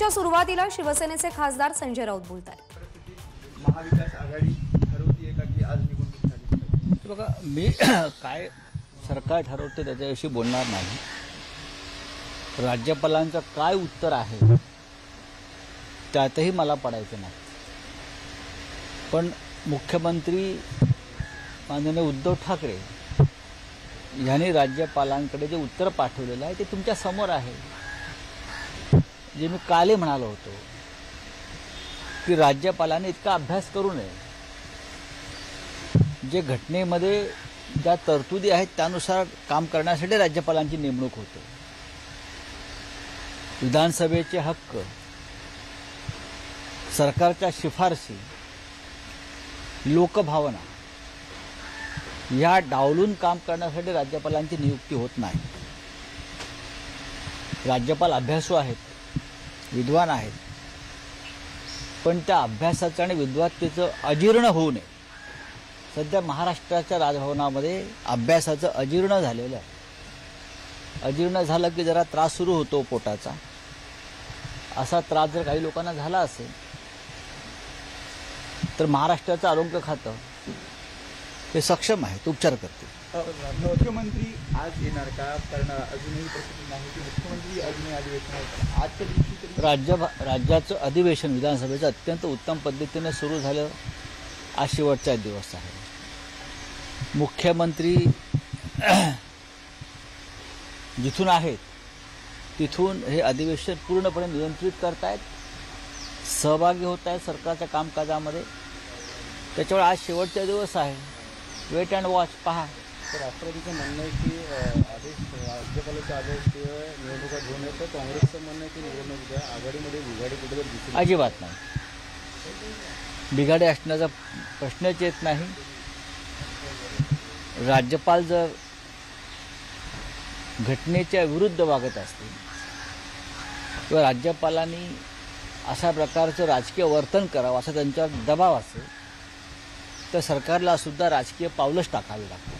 मोर्चाच्या सुरुवातीला शिवसेनेचे खासदार संजय राऊत बोलत आहेत महाविकास आघाडी ठरवतीये का की आज निवडणूक हे बघा मी काय सरकार ठरवते त्याच्याविषयी बोलणार नाही. राज्यपालांचं काय उत्तर आहे त्यातही मला पडायचं नाही. पण मुख्यमंत्री माननीय उद्धव ठाकरे यांनी राज्यपालांकडे जे उत्तर पाठवलेलं आहे ते तुमच्यासमोर आहे. जे मी काले म्हणालो होतो की राज्यपालाने इतका अभ्यास करू नये. जे घटनेमध्ये ज्या तरतुदी आहेत त्यानुसार काम करण्यासाठी राज्यपालांची नेमणूक होते. विधानसभेचे हक्क सरकारच्या शिफारसी लोकभावना या डावलून काम करण्यासाठी राज्यपालांची नियुक्ती होत नाही. राज्यपाल अभ्यासू आहेत. विद्वान आहेत. पण त्या अभ्यासाचं आणि विद्वत्तेचं अजीर्ण होऊ नये. सध्या महाराष्ट्राच्या राजभवनामध्ये अभ्यासाचं अजीर्ण झालेलं आहे. अजीर्ण झालं की जरा त्रास सुरू होतो पोटाचा. असा त्रास जर काही लोकांना झाला असेल तर महाराष्ट्राचं आरोग्य खातं हे सक्षम आहे तो उपचार करते मुख्यमंत्री आज येणार का? कारण अजूनही प्रसिद्ध नाही. की मुख्यमंत्री अजूनही अधिवेशनात आजच्या दिवशी राज्य राज्याचं अधिवेशन विधानसभेचं अत्यंत उत्तम पद्धतीने सुरू झालं आज शेवटचा दिवस आहे. मुख्यमंत्री जिथून आहेत तिथून हे अधिवेशन पूर्णपणे नियंत्रित करतायत सहभागी होत आहेत सरकारच्या कामकाजामध्ये. त्याच्यामुळे आज शेवटचा दिवस आहे. वेट अँड वॉच पहा. तर राष्ट्रवादीचं म्हणणं आहे की आदेश राज्यपालाचे आदेश निवडणुका घेऊन येतं काँग्रेसचं म्हणणं आहे की निवडणूक द्या आघाडीमध्ये बिघाडी दिसली अजिबात नाही. बिघाडे असण्याचा प्रश्नच येत नाही. राज्यपाल जर घटनेच्या विरुद्ध वागत असतील किंवा राज्यपालांनी अशा प्रकारचं राजकीय वर्तन करावं असा त्यांच्यावर दबाव असेल तर सरकारला सुद्धा राजकीय पावलंच टाकावी लागतात